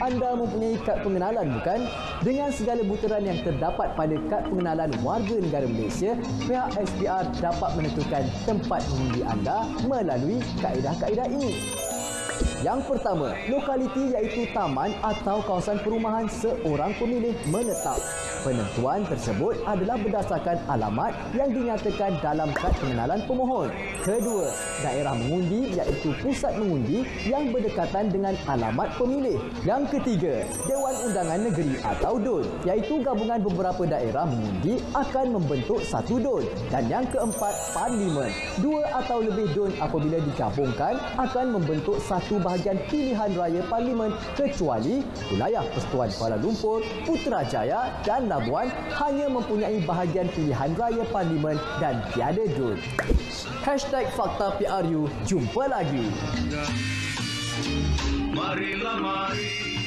Anda mempunyai kad pengenalan bukan? Dengan segala butiran yang terdapat pada kad pengenalan warga negara Malaysia, pihak SPR dapat menentukan tempat mengundi anda melalui kaedah-kaedah ini. Yang pertama, lokaliti iaitu taman atau kawasan perumahan seorang pemilih menetap. Penentuan tersebut adalah berdasarkan alamat yang dinyatakan dalam kad pengenalan pemohon. Kedua, daerah mengundi iaitu pusat mengundi yang berdekatan dengan alamat pemilih. Yang ketiga, Dewan Undangan Negeri atau DUN iaitu gabungan beberapa daerah mengundi akan membentuk satu DUN. Dan yang keempat, Parlimen. Dua atau lebih DUN apabila digabungkan akan membentuk satu bahagian pilihan raya Parlimen kecuali wilayah Persatuan Kuala Lumpur, Putrajaya dan Labuan hanya mempunyai bahagian pilihan raya Parlimen dan tiada DUN. Hashtag Fakta PRU. Jumpa lagi. Marilah mari